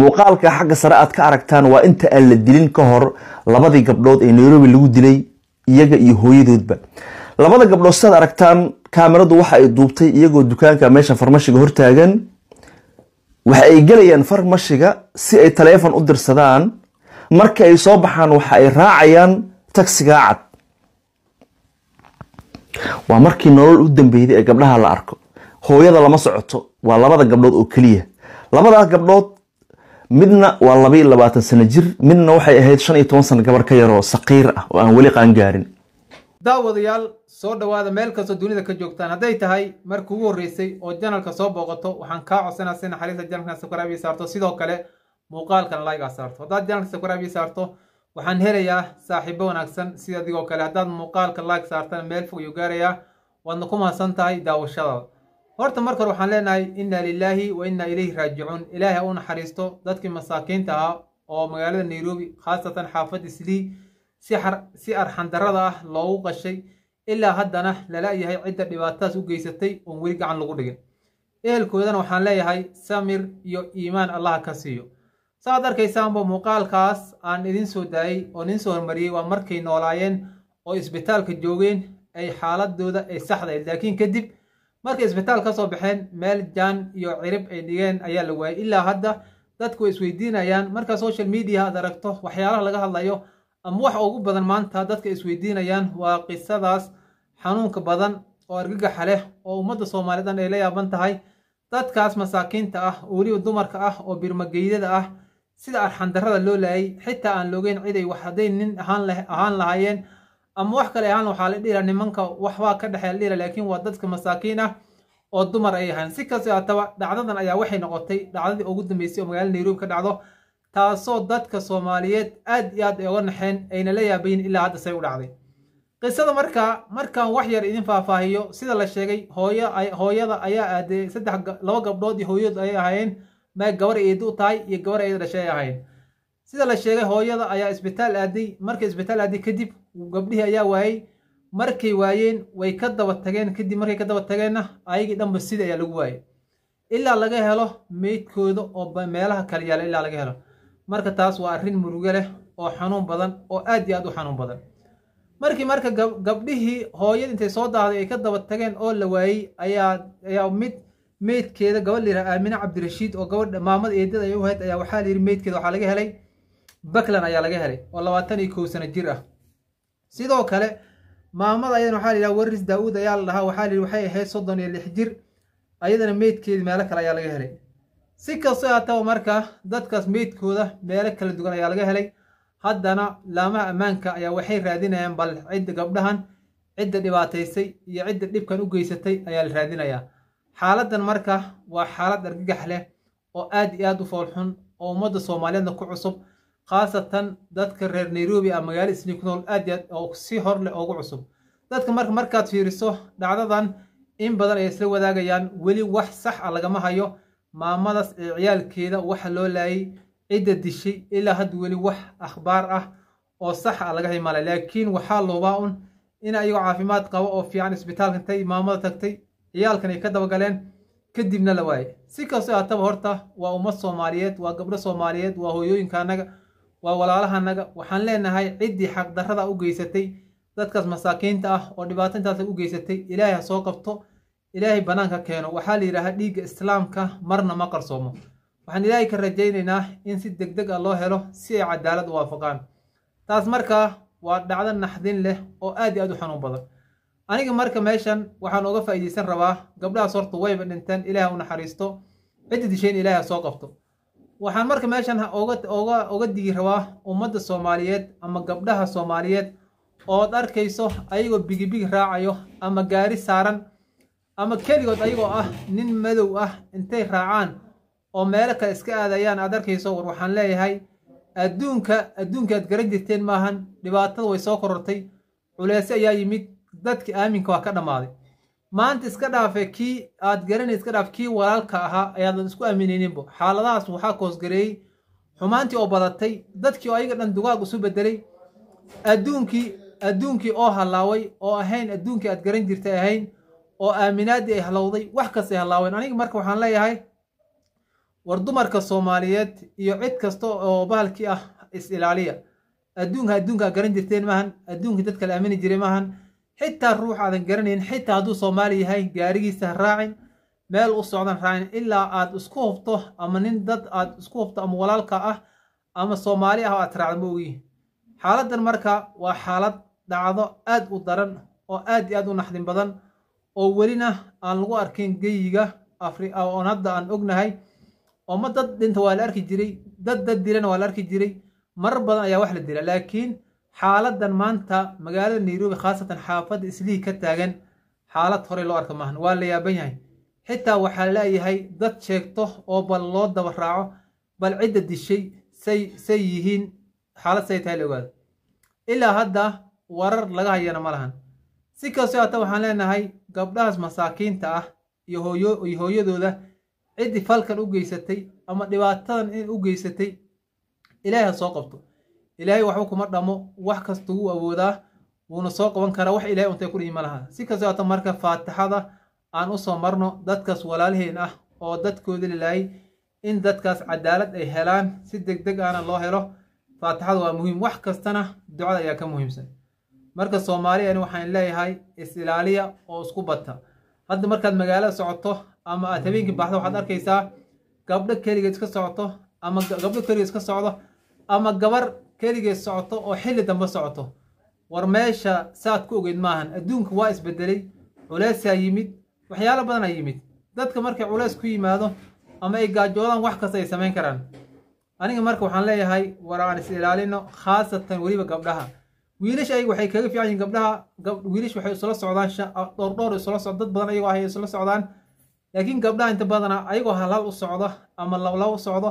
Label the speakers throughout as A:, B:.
A: muuqaalka xagga sare aad ka aragtaan waa inta aan la dilin ka hor labadii gabdhood ee nairobi lagu dilay iyaga iyo hooyadoodba. Labada gabdhood sidaad aragtaan kaamiradu waxa ay duubtay iyagoo dukaanka meesha farmashiga hortaagan waxa ay gelayaan farmashiga si ay taleefon u dirsadaan. Marka ay soo baxaan waxa ay raacayaan tagsigaa cad. Waa markii nolol u dambeyday ee gabdhaha la arko. Hooyada lama socoto waa labada gabdhood oo keliya. Labadaas gabdhood midna waa labaiyo labaatan sano jir midna waxay ahayd shan iyo toban sano gabar ka yaroo saqiir ah oo aan weli qaangaarin
B: daawadayaal soo dhowaada meel kastoo dunida ka joogtaan hadday tahay markii ugu horreysay oo janalka soo booqato waxaan kaa codsanaa si naxariista janalka ii saarto. Sidoo kale muuqaalkan like aa saarto. Haddaad janalka ii saarto waxaan helayaa saaxiibo wanaagsan. Sida adigoo kale haddaad muuqaalka like saartana meel fog ayuu gaarayaa waadna ku mahadsan tahay daawashadaada horta marka hore waxaan leenahay inna lilaahi wa inna ilayhi raajicuun. Ilaahay ha u naxariisto dadkii masaakiinta ahaa oo magaalada nairobi khaasatan xaafadda islii si arxandarada ah loogu qashay ilaa haddana lala yahay cidda dhibaatadaas u geysatay oon weli gacan lagu dhigin. Ehelkoodana waxaan leeyahay samir iyo iimaan allaha ka siiyo. Saaad arkaysaanba muuqaalkaas aan idin soo daayey oo idin soo hormariyey waa markay noolaayeen oo isbitaalka joogeen ay xaaladooda ay saxdayd laakiin kadib markay isbitaal ka soo baxeen meel jaan iyo cirib ay dhigeen ayaa la waayay. Ilaa hadda dadku way isweydiinayaan marka social media aad aragto waxyaalaha laga hadlayo ama waxa ugu badan maanta dadka isweydiinayaan waa qisadaas xanuunka badan oo argagaxa leh oo ummadda soomaaliyeed dhan ay la yaaban tahay. Dadkaas masaakiinta ah oo weliba dumarka ah oo birmageydada ah sida arxandarrada loo laayay xitaa aan loogeyn ciday wax hadday nin ahaan lahaayeen ama wax kale ahaan waxaa la dhila nimanka waxbaa ka dhexeeya dhila laakiin waa dadka masaakiin ah oo dumar ay ahaan si kastoo haataba dhacdadan ayaa waxay noqotay dhacdadii ugu dambeysay oo magaalada nairobi ka dhacdo taasoo dadka soomaaliyeed aad iyo aad ay uga naxeen ayna la yaabayin ilaa hadda say u dhacday. Qisada markaa markaan wax yar idin faahfaahiyo sida la sheegay hooyada ayaa aaday saddex laba gabdhood iyo hooyadood ayay ahaayeen ma gabar eedi u tahay iyo gabar eeda dhashay ay ahaayeen. Sida la sheegay hooyada ayaa isbitaal aaday markay isbitaal aaday kadib gabdhihii ayaa waayey. Markay waayeen way ka daba tageen. Kadib markay ka daba tageenna ayagii dhanba sida ayaa lagu waayey. Ilaa laga helo meydkooda oo meelaha kale yaalla ilaa laga helo. Marka taas waa arrin murugo leh oo xanuun badan oo aad iyo aad u xanuun badan. Markii marka gabdhihii hooyada intay soo daahday ay ka daba tageen oo la waayey ayaa mid meydkeeda gabadh layidhaha aamine cabdirashiid oo gabadha maamada eedada ay u hayd ayaa waxaa layidhi meydkeeda waxaa laga helay. Baklan ayaa laga helay oo labaatan iyo kow sano jir ah sidoo kale maamada ayadana waxaa layidhaha waris daa-uud ayaa la dhahaa waxaa layidhi waxay ahayd soddon iyo lix jir. Ayadana meydkeedi meelo kale ayaa laga helay. Si kastoo haataba marka dadkaas meydkooda meelo kala duwan ayaa laga helay. Haddana laamaha ammaanka ayaa waxay raadinayaan bal cidda gabdhahan cidda dhibaataysay iyo cidda dhibkan u geysatay ayaa la raadinayaa xaaladdan marka waa xaalad argagax leh oo aad iyo aad u foolxun oo ummadda soomaaliyeedna ku cusub khaasatan dadka reer nairobi ah magaalo isni ku nool aad iyo aad oo si hor leh oogu cusub. Dadka marka markaad fiiriso dhacdadan in badan ay isla wadaagayaan weli wax sax ah lagama hayo. Maamadaas ee ciyaalkeeda waxa loo laayay cidda dishay ilaa hadda weli wax akhbaar ah oo sax ah laga himala laakiin waxaa loobaa un in ayagoo caafimaad qabo oo fiican isbitaalka intay maamada tagtay ciyaalkan ay ka dabagaleen kadibna la waayay si kastoo haataba horta waa ummad soomaaliyeed waa gabdho soomaaliyeed waa hooyooyinka annaga waa walaalahanaga waxaan leenahay ciddii xaqdarrada u geysatay dadkaas masaakiinta ah oo dhibaato u geysatay ilaahay ha soo qabto ilaahay bannaanka keeno. Waxaa la yidhaahaa dhiigga islaamka marna ma qarsoomo. Waxaan ilaahay ka rajaynaynaa in si deg deg ah loo helo si ay cadaalad u waafaqaan. Taas markaa waa dhacdo naxdin leh oo aad iyo aad u xanuun badan. Aniga marka meeshan waxaan uga faa'iidaysan rabaa gabdhahaas horta wayba dhinteen ilaahay u naxariisto. Cidda dishayn ilaahay ha soo qabto waxaan marka meeshan oga digi rabaa ummadda soomaaliyeed ama gabdhaha soomaaliyeed ood arkayso ayagoo bigibigi raacayo ama gaari saaran ama keligood ayagoo ah nin madow ah intay raacaan oo meelo kale iska aadayaan aad arkayso war waxaan leeyahay adduunka adduunka aad garan jirteen maahan dhibaatada way soo korortay culeese ayaa yimid dadki aaminka waa ka dhammaaday maanta iska dhaafe kii aad garanay iska dhaaf kii walaalka ahaa ayaadan isku aaminayninbo. Xaaladahaas waxaa koosgareeyey xumaantii oo badatay dadkii oo ayaga dhan dugaag isu bedelay adduunkii adduunkii oo hallaaway oo ahayn adduunkii aad garan jirtay ahayn oo aaminaadii ay halowday wax kastay hallaaween aniga marka waxaan leeyahay war dumarka soomaaliyeed iyo cid kasta oo bahalkii ah is ilaaliya. Adduunka adduunka garan jirteen maahan adduunkii dadka la aamini jiray maahan xitaa ruux aadan garanayn xitaa hadduu soomaali yahay gaarigiisa raacin meel u socdan raacin ilaa aad isku hubto ama nin dad aad isku hubto ama walaalka ah ama soomaali ah oo aad raacda ma ogi. Xaaladdan marka waa xaalad dhacdo aad u daran oo aad iyo aad u naxdin badan oo welina aan lagu arkin geyiga afri oon hadda aan ognahay oo ma dad dhinta waa la arki jiray dad dad dilana waa la arki jiray marar badan ayaa wax la dila laakiin xaaladdan maanta magaalada nairobi khaasatan xaafadda islihii ka taagan. Xaalad horey loo arka maahan. Waa la yaaban yahay. Xitaa waxaa leeyahay dad sheegto oo bal loo daba raaco bal cidda dishay say say yihiin. Xaalad say tahay la ogaado. Ilaa hadda warar laga hayana ma lahan. Si kastoo hata waxaan leenahay gabdhahaas masaakiinta ah iyo hooyo iyo hooyadooda ciddii falkan u geysatay ama dhibaatadan in u geysatay ilaahay ha soo qabto ilaahay waxba kuma dhamo wax kasta wuu awoodaa wuuna soo qaban karaa wax ilahay untay ku dhihi ma laha si kastoo hata marka faatixada aan u soo marno dadkaas walaalaheen ah oo dadkooda lilaayay in dadkaas cadaalad ay helaan si deg deg ahna loo helo faatixada waa muhiim. Wax kastana ducada ayaa ka muhiimsan. Marka soomaaliyani waxaan leeyahay is-ilaaliya oo isku bata. Hadda markaad magaalada socoto ama aad habeenkii baxdo waxaad arkaysaa gabdho keligeed iska socoto ama gabdho keligeed iska socdo ama gabar keligeed socoto oo xilli dambe socoto. War meesha saad ku ogeyd maahan. Adduunka waa isbedelay. Culeysaa yimid. Waxyaalo badanaa yimid. Dadka markay culeys ku yimaado ama ay gaajoodaan wax kasta ay samayn karaan. Aniga marka waxaan leeyahay war aan is ilaalino khaasatan weliba gabdhaha. Wiilash ayaga waxay kaga fiican yihiin gabdhaha. Wiilash waxay isula socdaan dhowr dhowr isula socd dad badan ayagoo ahay isula socdaan. Laakiin gabdhaha inta badana ayagoo halhal u socdo ama lablabo u socdo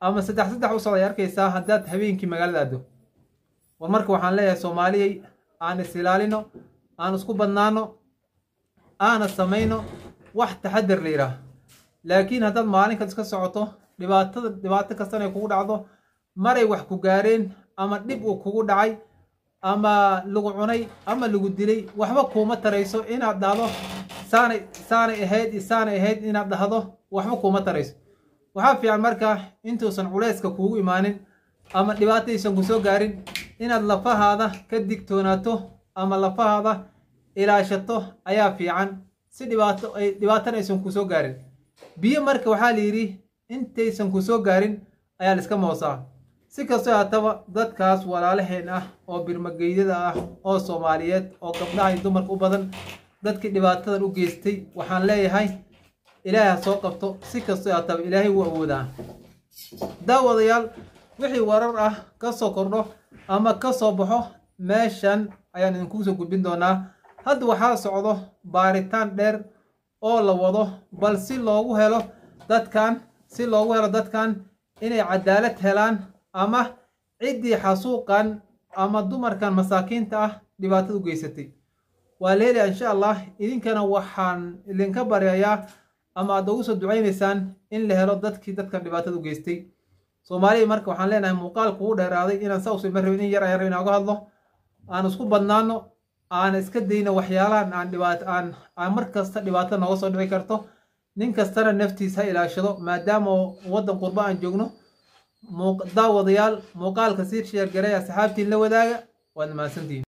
B: ama saddex saddex u socdo ay arkaysaa haddaad habeenkii magaalada aado war marka waxaan leeyahay soomaaliyay aan is ilaalino aan isku badnaano aana samayno wax taxadar la yidhaah laakiin haddaad maalinkaad iska socoto dhibaatada dhibaato kastana ay kugu dhacdo maray wax ku gaareen ama dhib uu kugu dhacay ama lagu cunay ama lagu dilay waxba kuuma tarayso inaad dhahdo saanay saanay ahayd saanay ahayd inaad dhahdo waxba kuuma tarayso waxaa fiican marka intuusan culayska kuugu imaanin ama dhibaataysan ku soo gaarin inaad lafahaada ka digtoonaato ama lafahaada ilaashato ayaa fiican si dhibaato aysan ku soo gaarin. Biyo marka waxaa la yidhi intaysan ku soo gaarin ayaa la iska moosaa. Si kastoo haataba dadkaas walaalaheen ah oo birmageydada ah oo soomaaliyeed oo gabdhaha iyo dumarka u badan dadkii dhibaatadan u geystay waxaan leeyahay ilaahay ha soo qabto si kastoo haataba ilaahay wuu awoodaa. Daawadayaal wixii warar ah ka soo kordho ama ka soo baxo meeshan ayaan idinkugu soo gudbin doonaa. Hadda waxaa socdo baaritaan dheer oo la wado bal si loogu helo dadkan si loogu helo dadkan inay cadaalad helaan ama ciddii xasuuqan ama dumarkan masaakiinta ah dhibaatada u geysatay. Waa leelaya insha allah idinkana waxaan idinka baryayaa ama aad ugu soo ducaynaysaan in la helo dadkii dadkan dhibaatada u geystay. Soomaaliya marka waxaan leenahay muuqaalku u dheeraaday inaan saa u soo marrabin in yar rabin uga hadlo aan isku badnaano aan iska dayno waxyaalahan aan dhibaat aan mar kasta dhibaato nooga soo dhici karto. Nin kastana naftiisa ha ilaashado maadaama waddan qurbo aan joogno. Daawadayaal muuqaalka sii sheergaray asxaabtiin la wadaaga waad mahadsantihiin